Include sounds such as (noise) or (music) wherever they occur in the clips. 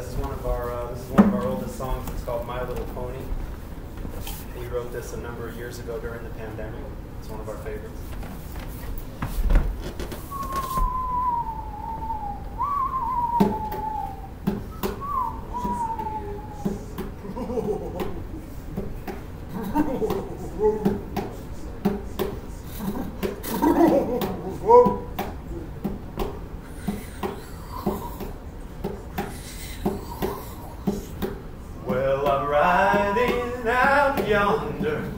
this is one of our uh, this is one of our oldest songs. It's called My Little Pony. We wrote this a number of years ago during the pandemic. It's one of our favorites. Well, I'm riding out yonder,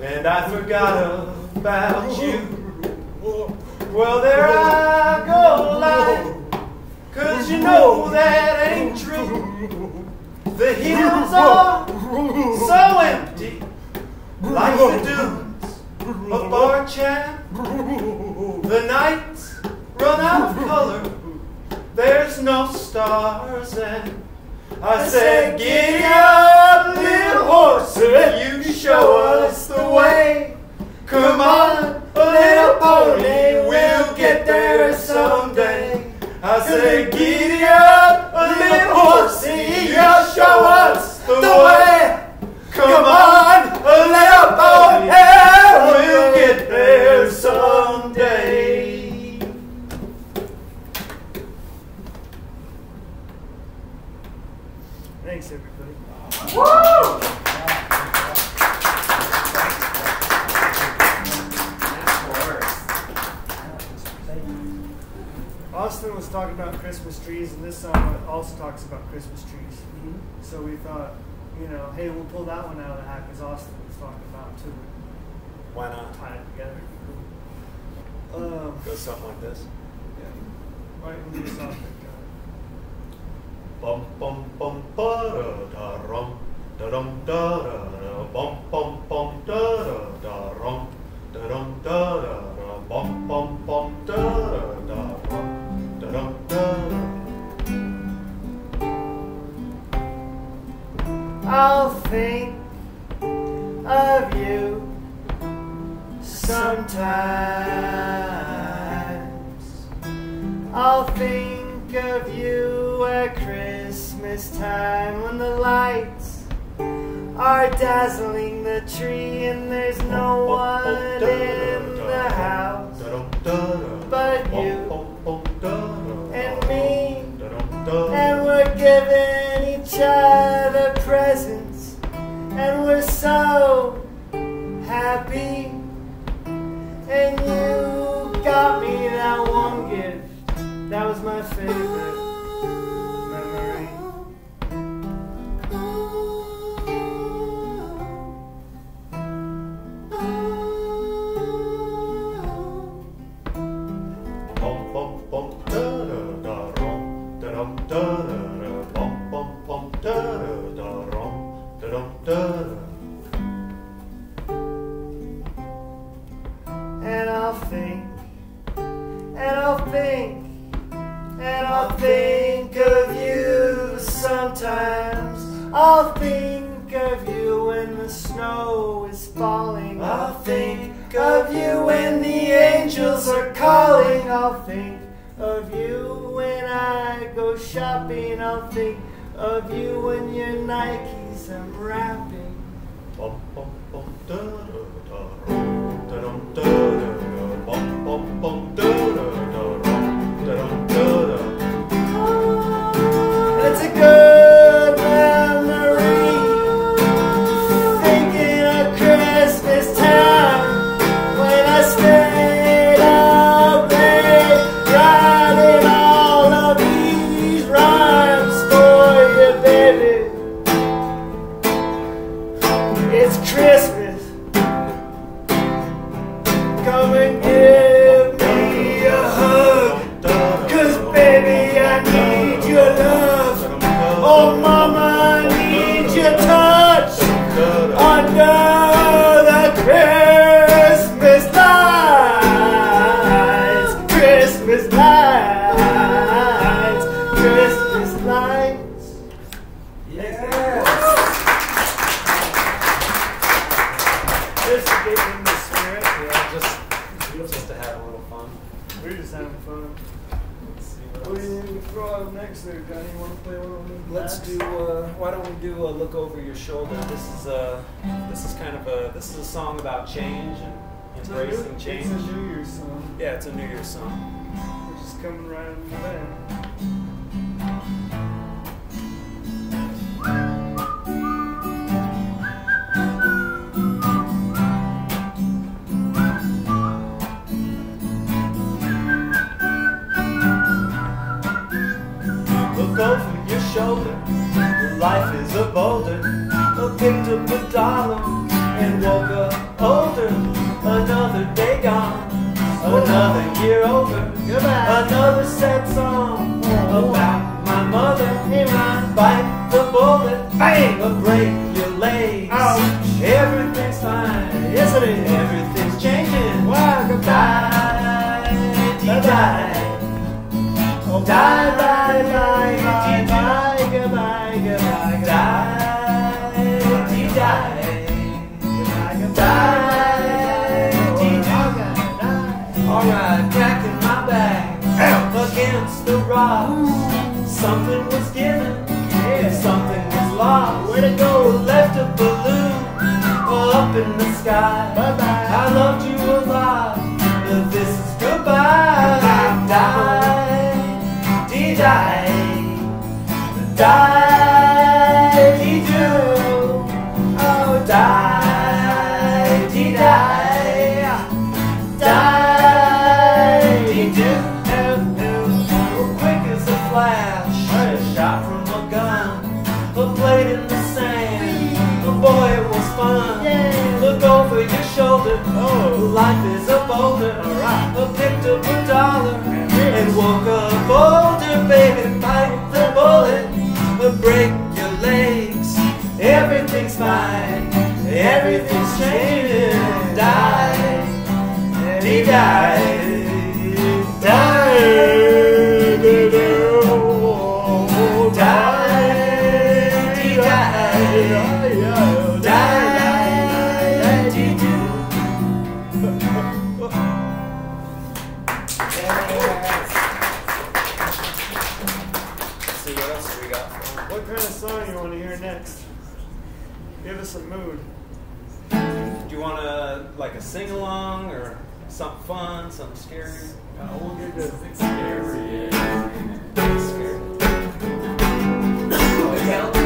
and I forgot about you. Well, there I go lying, cause you know that ain't true. The hills are so empty, like the dunes of Barchan. The nights run out of color, there's no stars and I said, giddy up, little horse, and you show us the way. Come on, little pony, we'll get there someday. I said, giddy up, little horse, you show us the way. Come on, little pony, we'll get Thanks, everybody. Austin was talking about Christmas trees, and this song also talks about Christmas trees. So we thought, you know, hey, we'll pull that one out of the hat because Austin was talking about too. Why not? Tie it together. Um, Go something like this. right, we'll do something. Bum bum bum ba da da rum da dum da da da bum bum bum da da da rum da dum da da da bum bum bum da da da rum da dum da da. I'll think of you sometimes. I'll think of you at Christmas time when the lights are dazzling the tree and there's no one in the house but you and me. And we're giving each other presents, shopping. I'll think of you when your Nikes I'm wrapping. Bum bum bum Christmas lights, Christmas lights. Yes. Just get in the spirit. Yeah, just it's just to have a little fun. We're just having fun. What do you throw out next there, Gunny? You want to play one of them? Let's do. Uh, why don't we do a look over your shoulder? This is a. This is kind of a. This is a song about change and embracing change. It's a New Year's song. Yeah, it's a New Year's song coming in the. Look over your shoulder. Life is a boulder. I picked up a dollar and woke up older. Another day gone. Another year over. Goodbye. Another sad song oh. about my mother. Hey, man. Bite the bullet. Bang. Or break your legs. Ouch. Everything's fine. Yes, it is. Everything's changing. Wow, goodbye. Die, die, die. Oh, Die, bye, die, bye, bye, die, bye, goodbye, goodbye, goodbye. Die, against the rocks. Something was given, and something was lost. Where'd it go? Left a balloon up in the sky. Bye-bye. I loved you a lot, but this is goodbye. Die, dee die, die, Oh. life is a boulder. Alright. I picked up a dollar and woke up older, baby. Bite the bullet, but break your legs. Everything's fine. Everything's changing. Die, and he die, want to hear next? Give us a mood. Do you want to like a sing along or something fun, something scary? Uh, we'll get to Scary. We'll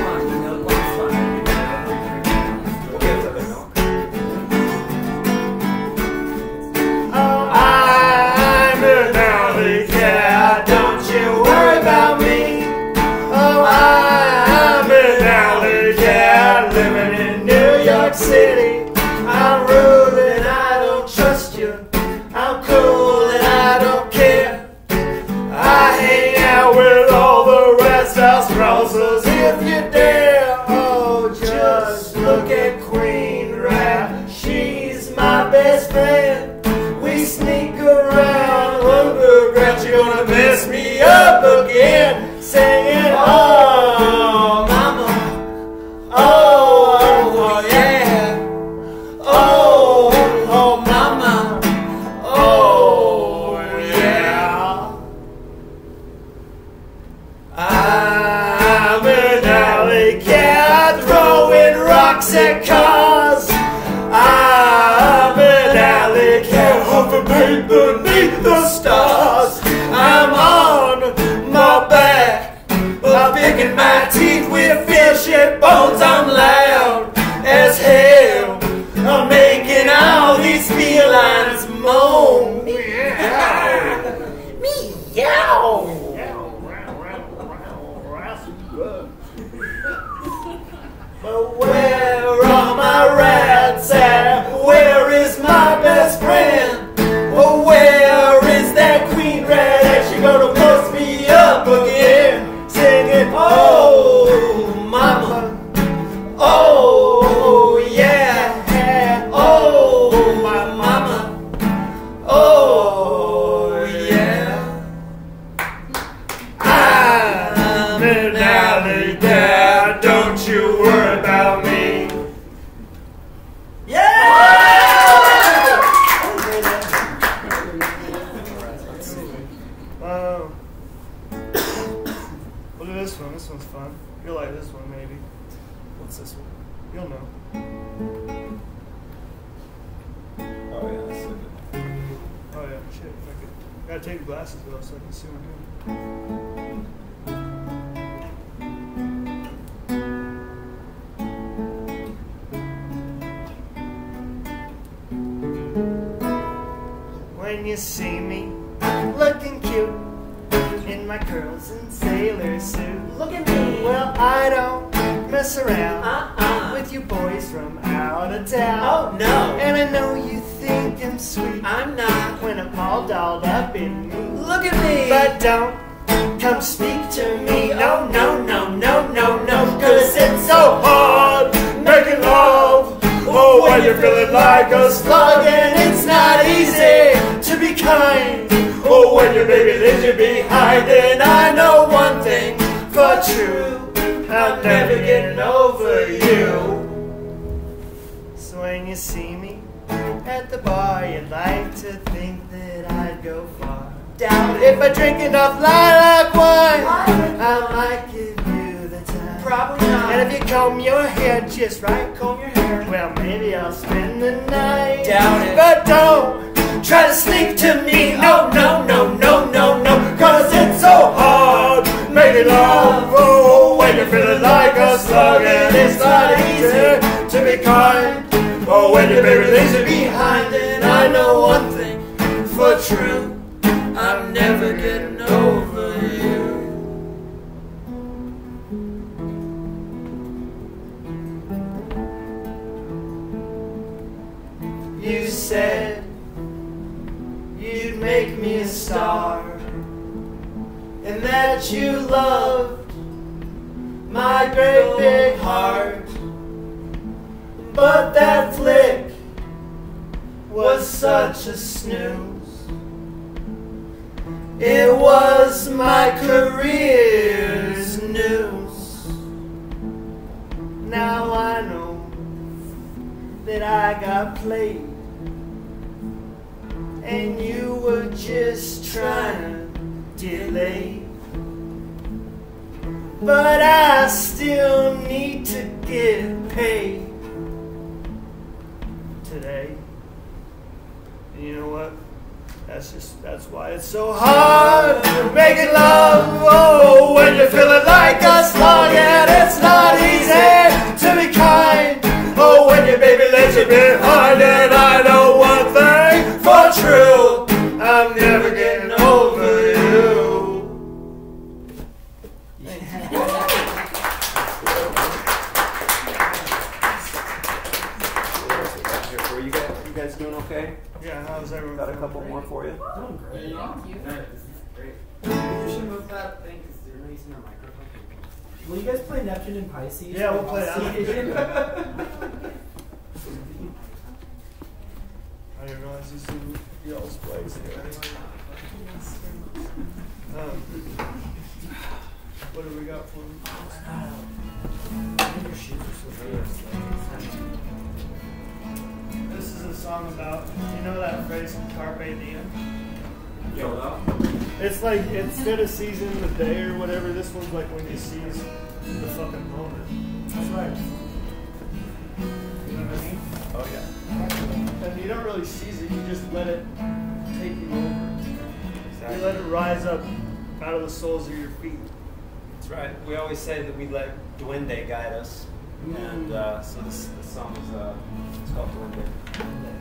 When you see me looking cute in my curls and sailor suit, Look at me. well I don't mess around Uh-uh. with you boys from out of town. Oh no. And I know you think I'm sweet I'm not. when I'm all dolled up in me. Look at me. But don't come speak to me. Oh, no, no, no, no, no, no. Cause it's so hard making love. Oh, when you're feeling like a slug and it's not easy Oh, when your baby leaves you behind. And I know one thing for true. I'm never getting over you. So when you see me at the bar, you'd like to think that I'd go far. Doubt If. I drink enough lilac wine, I might give you the time. Probably not. And if you comb your hair just right, comb your hair. well, maybe I'll spend the night. Doubt it. But don't try to sneak to me. No, no, no, no, no, no. Cause it's so hard making love. Oh, when you're feeling like a slug and it's not easy to be kind. Oh, when your baby leaves you behind. And I know one thing for true. Star, and that you loved my great big heart. But that flick was such a snooze. It was my career's news. Now I know that I got played. And you were just trying to delay. But I still need to get paid today. And you know what? That's just that's why it's so hard making love. Oh, when you're feeling like a slug and it's not easy to be kind. Oh, when your baby lets you behind, because you're not using our microphone. Will you guys play Neptune and Pisces? Yeah, we'll play that. (laughs) I didn't realize this is y'all's place here. Um, what do we got for him? This is a song about, you know that phrase, carpe diem? It's like, instead of seizing the day or whatever, this one's like when you seize the fucking moment. That's right. You know what I mean? Oh yeah. And you don't really seize it, you just let it take you over. You let it rise up out of the soles of your feet. That's right. We always say that we let Duende guide us, and uh, so this, this song is uh, it's called. Duende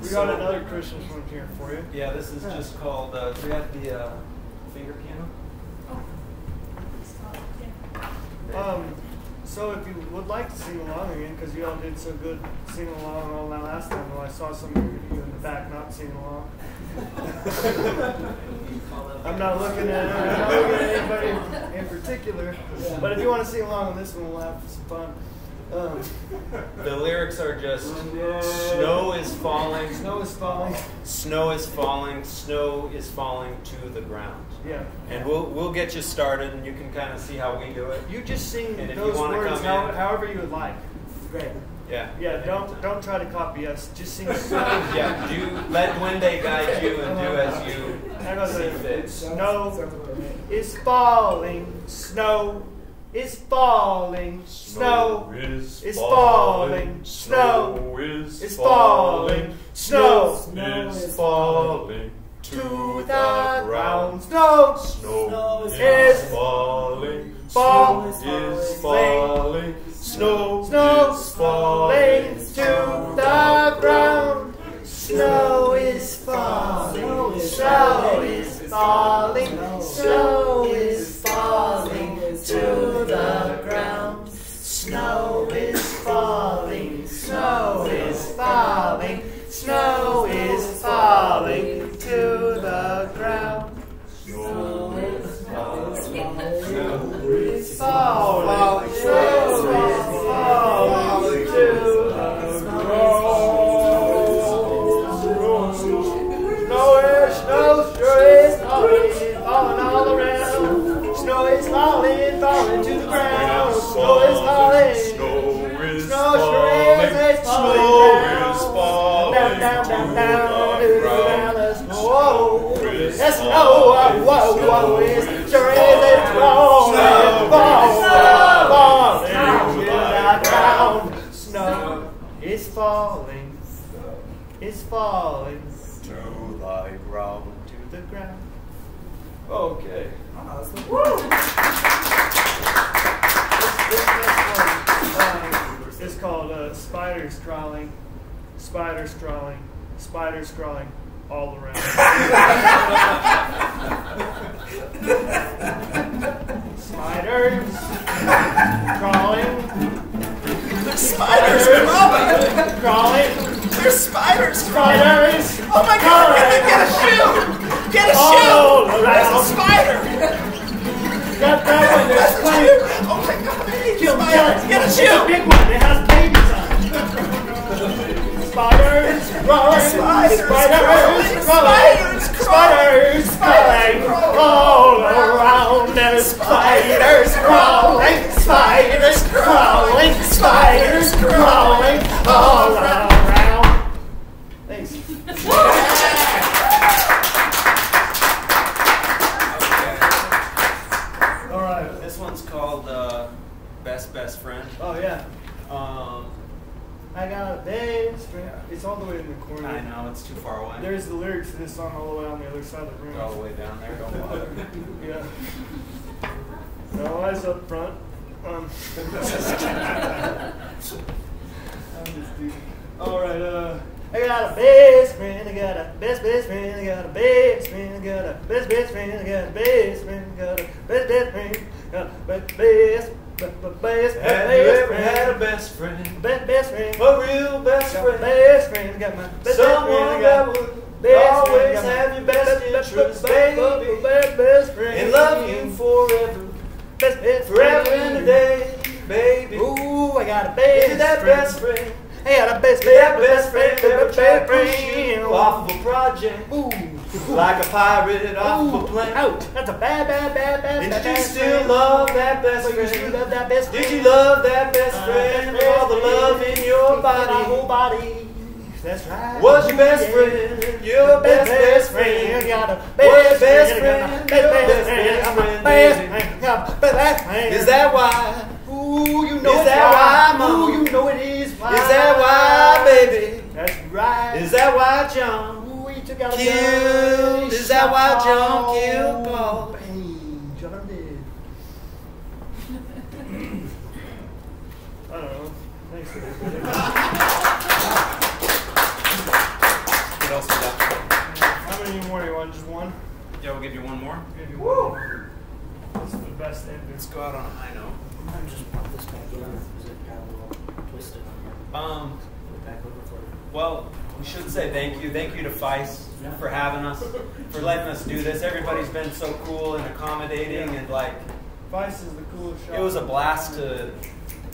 We got so, another Christmas one here for you. Yeah, this is just called. Uh, do we have the uh, finger piano? Oh. Um, so if you would like to sing along again, because you all did so good singing along all that last time, well, I saw some of you in the back not singing along. I'm not looking at, I'm not looking at anybody in particular, but if you want to sing along on this one, we'll have some fun. (laughs) The lyrics are just snow is falling, snow is falling, snow is falling, snow is falling to the ground. Yeah. And we'll we'll get you started, and you can kind of see how we do it. You just sing and those words how, in, however you would like. Great. Yeah. Yeah. Don't don't try to copy us. Just sing. (laughs) yeah. Do let Duende guide you and do as you see fit. Snow is falling. Snow is falling, snow is, falling, snow is falling, snow is falling to the ground. Snow, snow is falling, Snow is falling, snow the way in the corner. I know, it's too far away. There's the lyrics to this song all the way on the other side of the room. All the way down there, don't bother. (laughs) yeah. No eyes up front. Um. (laughs) All right, uh, I got a best friend, I got a best best friend, I got a best friend, I got a best best friend, I got a best friend, I got a best best friend, I got a best best best best Have you ever had a friend. best friend? Best best friend. A real best Got friend. best friend. Got my best best friend. Someone I that would best always friend. Have your best interests, baby. Best best friend. And love you forever. Best best Forever and a day, baby. Ooh, I got a best Is that friend. best friend? I got a best Did that best friend. friend ever try best friend. off of a project? Ooh. Like a pirate off Ooh, a plane? Ouch. That's a bad, bad, bad, bad, And bad, did you still friend. love that best But you love that best friend? Did you love that best Uh, friend all the love in your body. My whole body? That's right. Was your best Yeah. friend your best best friend? Got a best best friend. Best your best best friend. Friend, best friend. Best friend. Is that why? Ooh, you know Is that why, Mama? Ooh, you know it is. Why? Is that why, baby? That's right. Is that why John took out a gun. Is that why John Paul. killed Paul? Bang, John did. I don't know. Thanks for What else we got? How many more do you want? Just one? Yeah, we'll give you one more. Maybe one. This is the best thing. Let's go out on a high note. I'm just pop this back in. Is it got a little twisted on here? Um, Put it back over for well, we should say thank you. Thank you to Fice for having us, for letting us do this. Everybody's been so cool and accommodating, and like Fice is the coolest shot. it was a blast to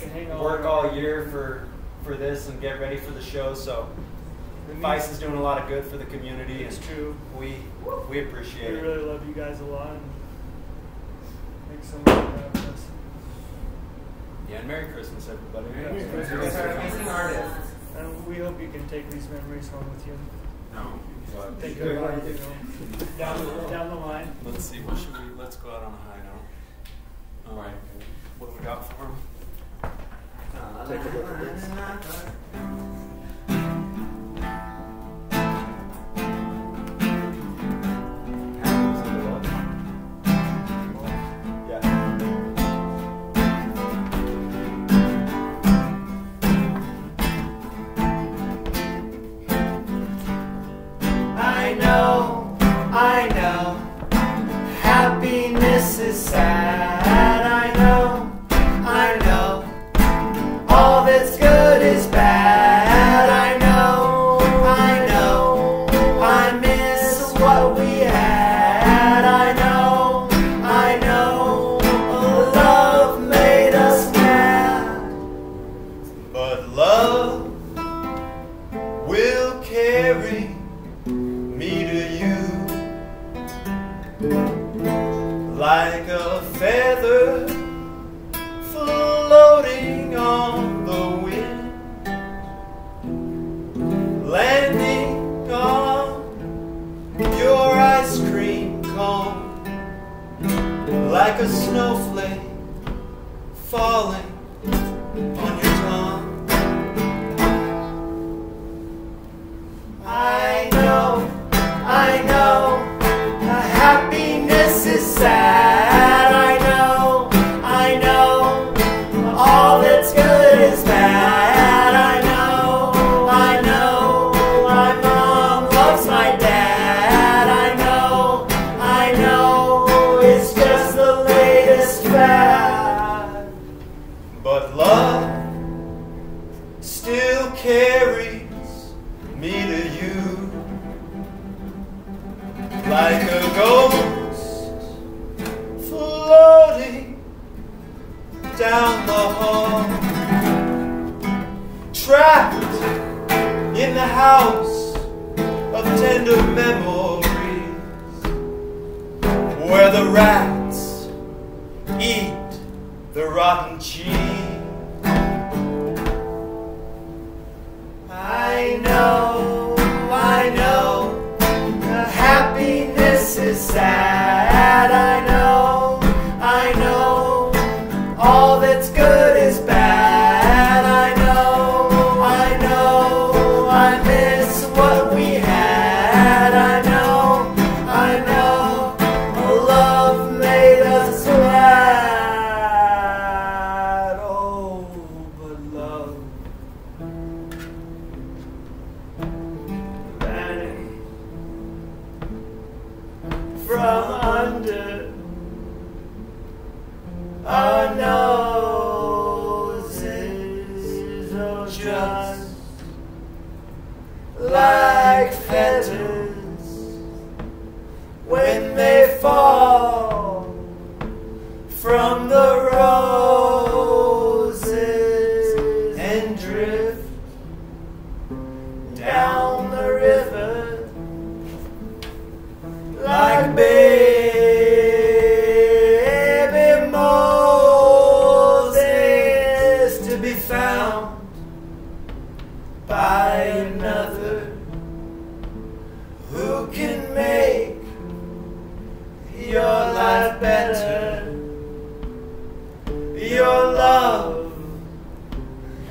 You can on. work all year for for this and get ready for the show. So The Fice is doing a lot of good for the community, It's true. we we We appreciate it. We really love you guys a lot. And thanks so much for having us. Yeah, and Merry Christmas, everybody. Merry You Christmas. guys are amazing artists. And we hope you can take these memories home with you. No, but Think about it, you know, down the, down the line. let's see. What should we? Let's go out on a high note. All right. What do we got for him? Take a look at this. Like a feather floating on the wind, landing on your ice cream cone like a snowflake falling like a ghost floating down the hall, trapped in the house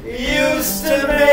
used to make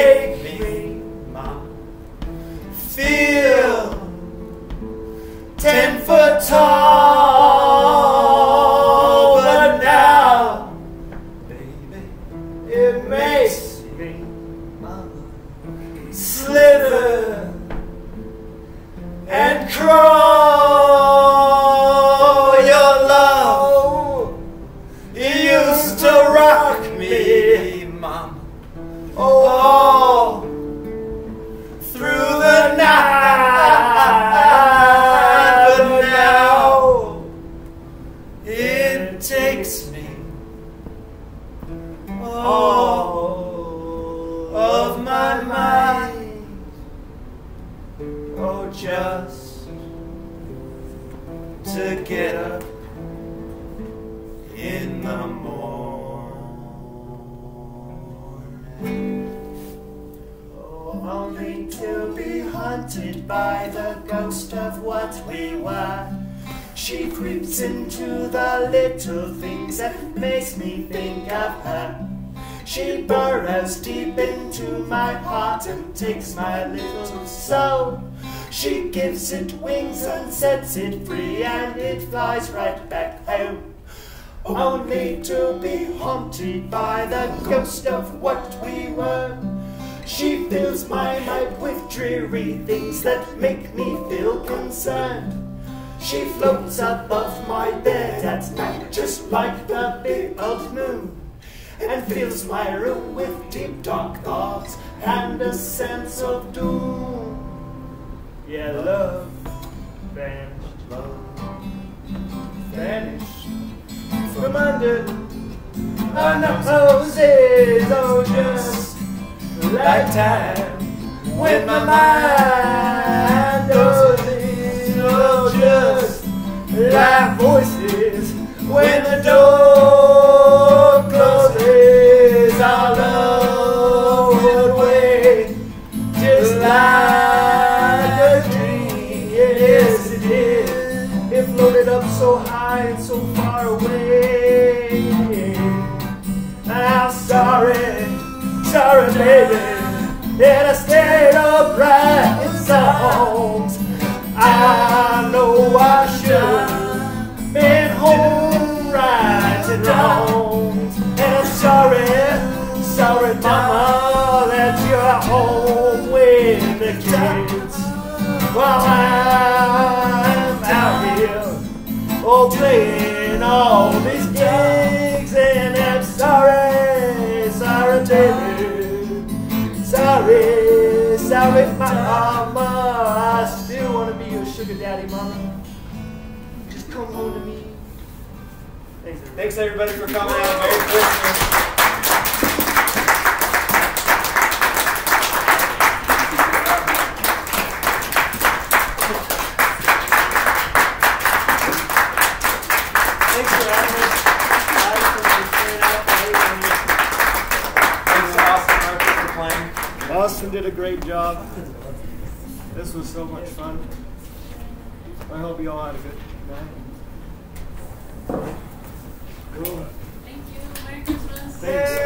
only to be by the ghost of what we were. She creeps into the little things that makes me think of her. She burrows deep into my heart and takes my little soul. She gives it wings and sets it free, and it flies right back home. Only to be haunted by the ghost of what we were. She fills my mind with dreary things that make me feel concerned. She floats above my bed at night just like the big old moon and fills my room with deep dark thoughts and a sense of doom. Yeah, love vanished, under on the poses, oh just like time with my mind. Goes in, oh just like voices when the door I I should been home righting wrongs. And I'm sorry, sorry, mama, that you're home with the kids while I'm out here, oh, playing all these gigs. And I'm sorry, sorry, baby, sorry, sorry, mama. I still want to be your sugar daddy, mama. Thanks, everybody. For coming out. Merry Christmas. Austin did a great job. This was so much fun. I hope you all had a good night. Thank you. Merry Christmas. Thanks.